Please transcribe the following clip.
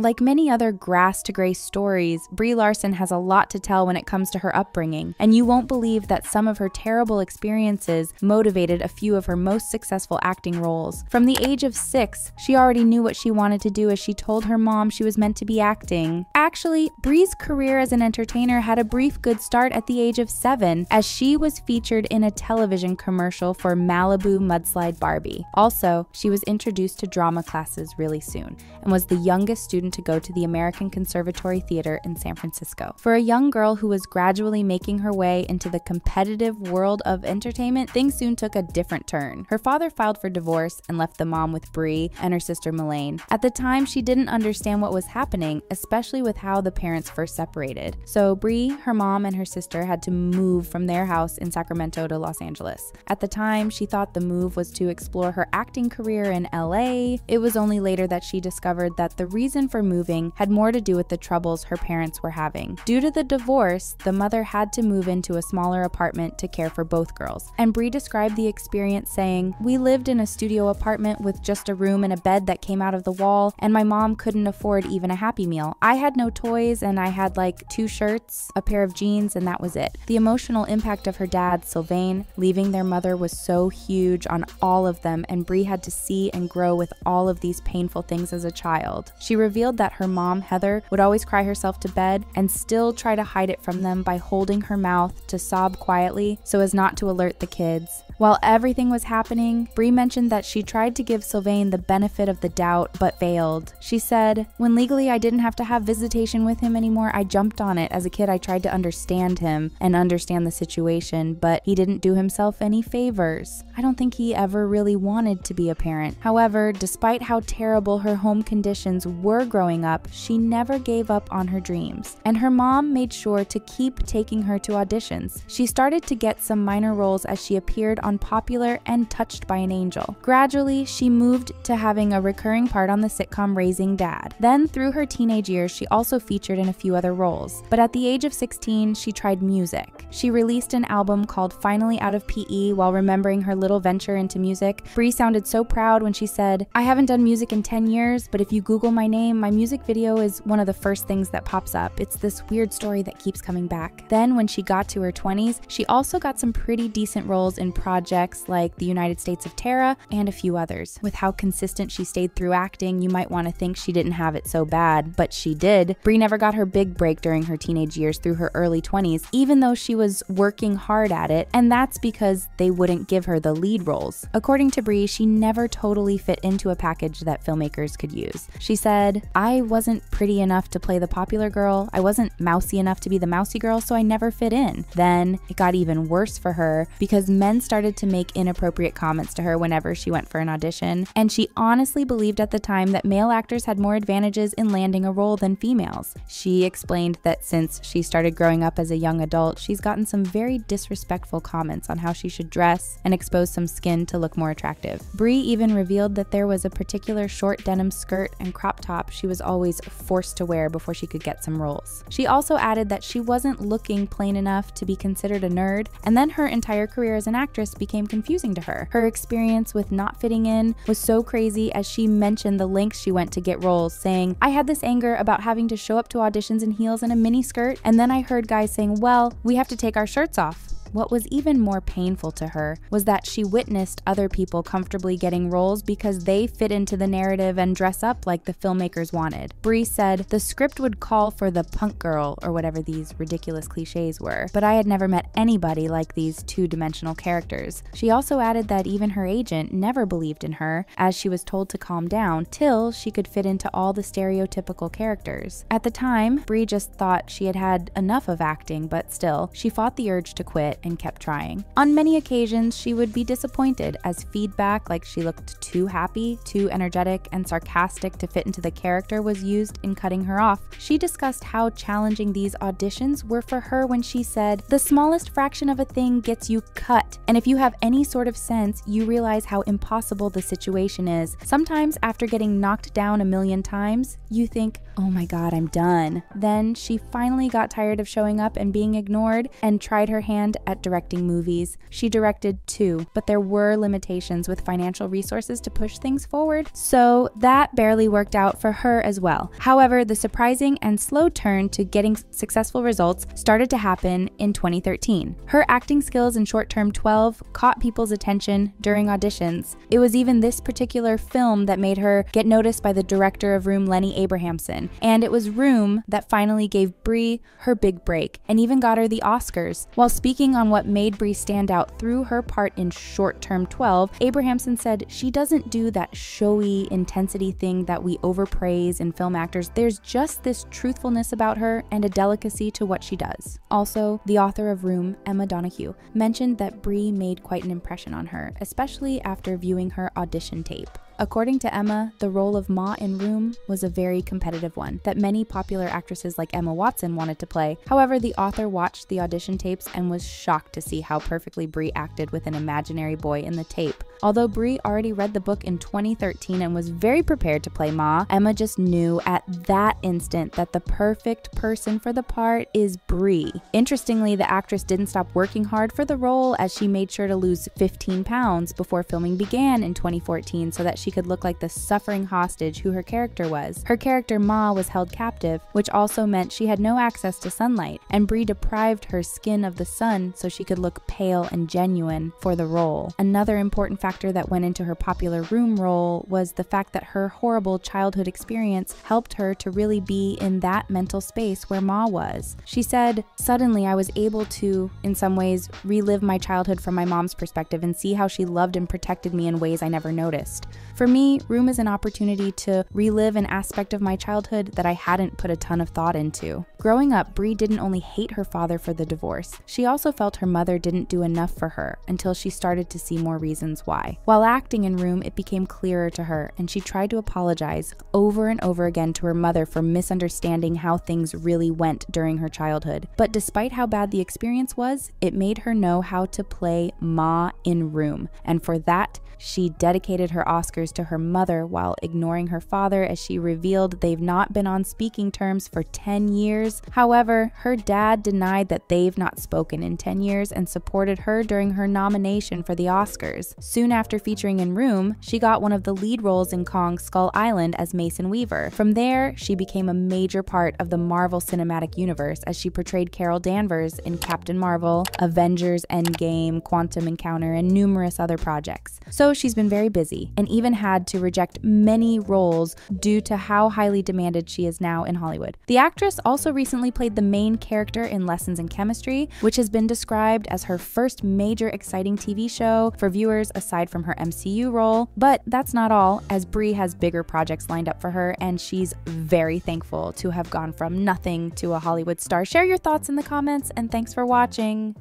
Like many other grass to grace stories, Brie Larson has a lot to tell when it comes to her upbringing, and you won't believe that some of her terrible experiences motivated a few of her most successful acting roles. From the age of six, she already knew what she wanted to do as she told her mom she was meant to be acting. Actually, Brie's career as an entertainer had a brief good start at the age of seven, as she was featured in a television commercial for Malibu Mudslide Barbie. Also, she was introduced to drama classes really soon and was the youngest student to go to the American Conservatory Theater in San Francisco. For a young girl who was gradually making her way into the competitive world of entertainment, things soon took a different turn. Her father filed for divorce and left the mom with Brie and her sister Milaine. At the time, she didn't understand what was happening, especially with how the parents first separated. So Brie, her mom, and her sister had to move from their house in Sacramento to Los Angeles. At the time, she thought the move was to explore her acting career in LA. It was only later that she discovered that the reason for moving had more to do with the troubles her parents were having. Due to the divorce, the mother had to move into a smaller apartment to care for both girls. And Brie described the experience saying, We lived in a studio apartment with just a room and a bed that came out of the wall, and my mom couldn't afford even a Happy Meal. I had no toys, and I had like two shirts, a pair of jeans, and that was it. The emotional impact of her dad, Sylvain, leaving their mother was so huge on all of them, and Brie had to see and grow with all of these painful things as a child. She revealed that her mom, Heather, would always cry herself to bed and still try to hide it from them by holding her mouth to sob quietly so as not to alert the kids. While everything was happening, Brie mentioned that she tried to give Sylvain the benefit of the doubt but failed. She said, When legally I didn't have to have visitation with him anymore, I jumped on it. As a kid, I tried to understand him and understand the situation, but he didn't do himself any favors. I don't think he ever really wanted to be a parent. However, despite how terrible her home conditions were growing up, she never gave up on her dreams. And her mom made sure to keep taking her to auditions. She started to get some minor roles as she appeared on Popular and Touched by an Angel. Gradually, she moved to having a recurring part on the sitcom Raising Dad. Then, through her teenage years, she also featured in a few other roles. But at the age of 16, she tried music. She released an album called Finally Out of PE while remembering her little venture into music. Brie sounded so proud when she said, I haven't done music in 10 years, but if you Google my name, my music video is one of the first things that pops up. It's this weird story that keeps coming back. Then, when she got to her 20s, she also got some pretty decent roles in projects like The United States of Tara and a few others. With how consistent she stayed through acting, you might want to think she didn't have it so bad, but she did. Brie never got her big break during her teenage years through her early 20s, even though she was working hard at it, and that's because they wouldn't give her the lead roles. According to Brie, she never totally fit into a package that filmmakers could use. She said, I wasn't pretty enough to play the popular girl, I wasn't mousy enough to be the mousy girl, so I never fit in. Then it got even worse for her because men started to make inappropriate comments to her whenever she went for an audition, and she honestly believed at the time that male actors had more advantages in landing a role than females. She explained that since she started growing up as a young adult, she's gotten some very disrespectful comments on how she should dress and expose some skin to look more attractive. Brie even revealed that there was a particular short denim skirt and crop top she was always forced to wear before she could get some roles. She also added that she wasn't looking plain enough to be considered a nerd, and then her entire career as an actress became confusing to her. Her experience with not fitting in was so crazy as she mentioned the lengths she went to get roles, saying, I had this anger about having to show up to auditions in heels and a mini skirt, and then I heard guys saying, Well, we have to take our shirts off. What was even more painful to her was that she witnessed other people comfortably getting roles because they fit into the narrative and dress up like the filmmakers wanted. Brie said, The script would call for the punk girl, or whatever these ridiculous cliches were, but I had never met anybody like these two dimensional characters. She also added that even her agent never believed in her, as she was told to calm down till she could fit into all the stereotypical characters. At the time, Brie just thought she had had enough of acting, but still, she fought the urge to quit and kept trying. On many occasions, she would be disappointed as feedback like she looked too happy, too energetic, and sarcastic to fit into the character was used in cutting her off. She discussed how challenging these auditions were for her when she said, The smallest fraction of a thing gets you cut, and if you have any sort of sense, you realize how impossible the situation is. Sometimes, after getting knocked down a million times, you think, Oh my god, I'm done. Then she finally got tired of showing up and being ignored and tried her hand at directing movies. She directed two, but there were limitations with financial resources to push things forward, so that barely worked out for her as well. However, the surprising and slow turn to getting successful results started to happen in 2013. Her acting skills in short term 12 caught people's attention during auditions. It was even this particular film that made her get noticed by the director of Room, Lenny Abrahamson, and it was Room that finally gave Brie her big break and even got her the Oscars. While speaking on what made Brie stand out through her part in Short Term 12, Abrahamson said she doesn't do that showy intensity thing that we overpraise in film actors. There's just this truthfulness about her and a delicacy to what she does. Also, the author of Room, Emma Donoghue, mentioned that Brie made quite an impression on her, especially after viewing her audition tape. According to Emma, the role of Ma in Room was a very competitive one that many popular actresses like Emma Watson wanted to play. However, the author watched the audition tapes and was shocked to see how perfectly Brie acted with an imaginary boy in the tape. Although Brie already read the book in 2013 and was very prepared to play Ma, Emma just knew at that instant that the perfect person for the part is Brie. Interestingly, the actress didn't stop working hard for the role as she made sure to lose 15 pounds before filming began in 2014 so that she could look like the suffering hostage who her character was. Her character Ma was held captive, which also meant she had no access to sunlight, and Brie deprived her skin of the sun so she could look pale and genuine for the role. Another important factor that went into her popular room role was the fact that her horrible childhood experience helped her to really be in that mental space where Ma was. She said, Suddenly I was able to, in some ways, relive my childhood from my mom's perspective and see how she loved and protected me in ways I never noticed. For me, Room is an opportunity to relive an aspect of my childhood that I hadn't put a ton of thought into. Growing up, Brie didn't only hate her father for the divorce, she also felt her mother didn't do enough for her until she started to see more reasons why. While acting in Room, it became clearer to her, and she tried to apologize over and over again to her mother for misunderstanding how things really went during her childhood. But despite how bad the experience was, it made her know how to play Ma in Room, and for that, she dedicated her Oscars to her mother while ignoring her father as she revealed they've not been on speaking terms for 10 years. However, her dad denied that they've not spoken in 10 years and supported her during her nomination for the Oscars. Soon after featuring in Room, she got one of the lead roles in Kong Skull Island as Mason Weaver. From there, she became a major part of the Marvel Cinematic Universe as she portrayed Carol Danvers in Captain Marvel, Avengers Endgame, Quantum Encounter, and numerous other projects. So she's been very busy and even had to reject many roles due to how highly demanded she is now in Hollywood. The actress also recently played the main character in Lessons in Chemistry, which has been described as her first major exciting TV show for viewers aside from her MCU role. But that's not all, as Brie has bigger projects lined up for her, and she's very thankful to have gone from nothing to a Hollywood star. Share your thoughts in the comments, and thanks for watching.